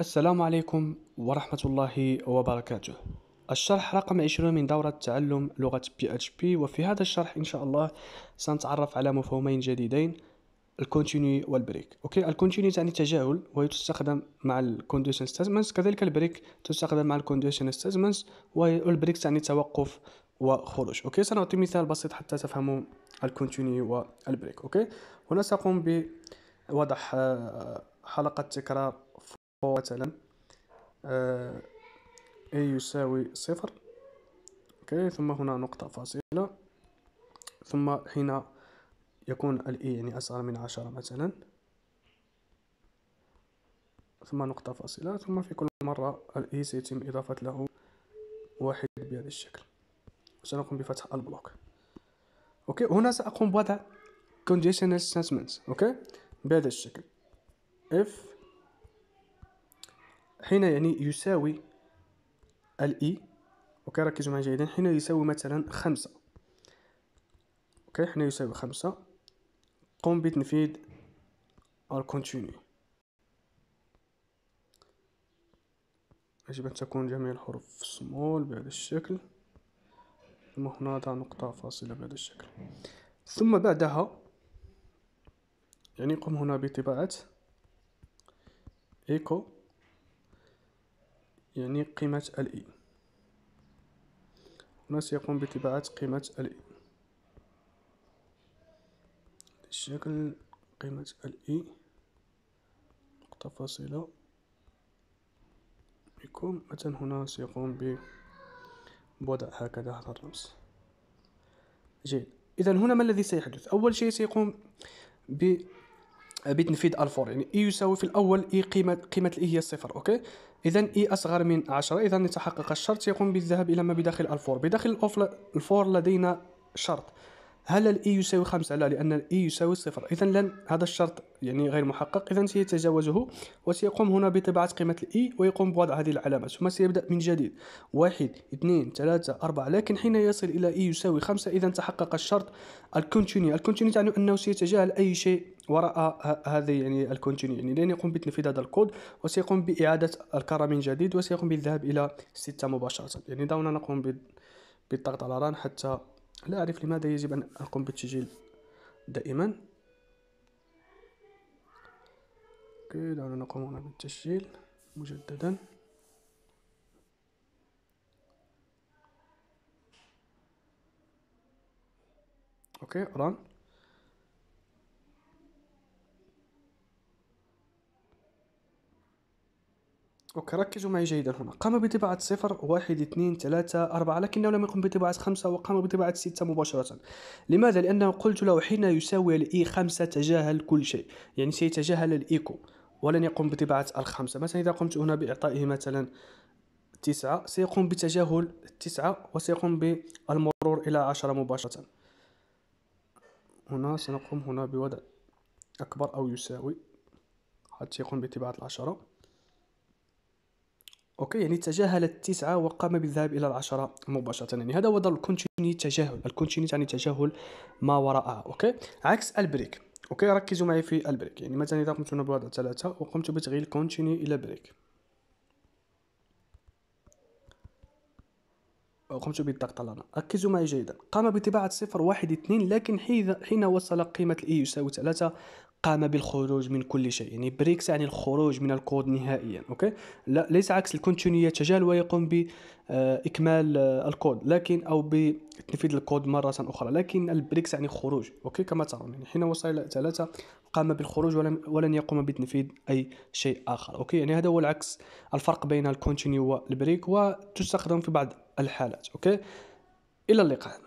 السلام عليكم ورحمة الله وبركاته. الشرح رقم 20 من دورة تعلم لغة PHP وفي هذا الشرح إن شاء الله سنتعرف على مفهومين جديدين ال continue وال break. okay؟ ال continue تعني تجاهل وهي تستخدم مع ال condition statements كذلك ال break تستخدم مع ال condition statements وال break تعني توقف وخروج. okay؟ سنعطي مثال بسيط حتى تفهموا ال continue وال break. okay؟ هنا سأقوم بوضع آه، حلقة تكرار مثلا آه، a يساوي صفر. أوكي ثم هنا نقطة فاصلة. ثم حين يكون ال يعني أصغر من عشرة مثلا. ثم نقطة فاصلة. ثم في كل مرة ال سيتم إضافة له واحد بهذا الشكل. وسنقوم بفتح ال block. okay هنا سأقوم بوضع conditional statements. okay؟ بهذا الشكل. If حين يعني يساوي ال i okay؟ ركزوا معي جيدا. حين يساوي مثلا خمسة okay؟ حين يساوي خمسة قم بتنفيذ ال continue يجب أن تكون جميع الحروف سمول بهذا الشكل. ثم هنا ضع نقطة فاصلة بهذا الشكل. ثم بعدها يعني قم هنا بطباعة. إيكو. يعني قيمة ال i هنا سيقوم بطباعة قيمة ال i الشكل قيمة ال i نقطة فاصلة. يكون مثلا هنا سيقوم بوضع هكذا هذا الرمز. جيد. إذا هنا ما الذي سيحدث؟ أول شيء سيقوم ب بتنفيذ ال for يعني i يساوي في الأول اي قيمه قيمة ال i هي صفر okay؟ اذا i أصغر من 10 اذا يتحقق الشرط. يقوم بالذهاب إلى ما بداخل ال for. بداخل ال for لدينا شرط. هل ال i يساوي خمسة؟ لا لأن ال i يساوي صفر. اذا لن هذا الشرط يعني غير محقق. اذا سيتجاوزه وسيقوم هنا بطباعة قيمة ال i ويقوم بوضع هذه العلامات ثم سيبدأ من جديد. واحد اثنين ثلاثة أربعة. لكن حين يصل إلى i يساوي خمسة اذا تحقق الشرط ال continue. ال continue تعني أنه سيتجاهل أي شيء وراء هذه يعني ال continue. يعني لن يقوم بتنفيذ هذا الكود وسيقوم بإعادة الكرة من جديد وسيقوم بالذهاب إلى ستة مباشرة. يعني دعونا نقوم بالضغط على run حتى لا أعرف لماذا يجب أن أقوم بالتسجيل دائما. okay دعونا نقوم هنا بالتسجيل مجددا. okay run. okay ركزوا معي جيدا هنا. قام بطباعة صفر واحد اثنين ثلاثة أربعة لكنه لم يقم بطباعة خمسة وقام بطباعة ستة مباشرة. لماذا؟ لأنه قلت له حين يساوي ال i خمسة تجاهل كل شيء يعني سيتجاهل الإيكو ولن يقوم بطباعة الخمسة مثلا إذا قمت هنا بإعطائه مثلا تسعة سيقوم بتجاهل التسعة وسيقوم بالمرور إلى عشرة مباشرة. هنا سنقوم هنا بوضع أكبر أو يساوي حتى يقوم بطباعة العشرة. okay يعني تجاهل التسعة وقام بالذهاب إلى العشرة مباشرة. يعني هذا هو ال continue تجاهل. ال continue يعني تجاهل ما وراءها okay؟ عكس ال break. okay ركزوا معي في ال break. يعني مثلا إذا قمت بوضع ثلاثة وقمت بتغيير continue إلى break. وقمت بالضغط على ركزوا معي جيدا. قام بطباعة صفر واحد اثنين لكن حين وصل قيمة ال i يساوي ثلاثة قام بالخروج من كل شيء. يعني break يعني الخروج من الكود نهائيا okay؟ لا ليس عكس ال continue يتجاهل ويقوم بإكمال آه، الكود لكن أو بتنفيذ الكود مرة أخرى. لكن ال break يعني خروج okay؟ كما ترون يعني حين وصل إلى ثلاثة قام بالخروج ولن ولن يقوم بتنفيذ أي شيء آخر okay؟ يعني هذا هو العكس الفرق بين ال continue وال break وتستخدم في بعض الحالات okay؟ إلى اللقاء.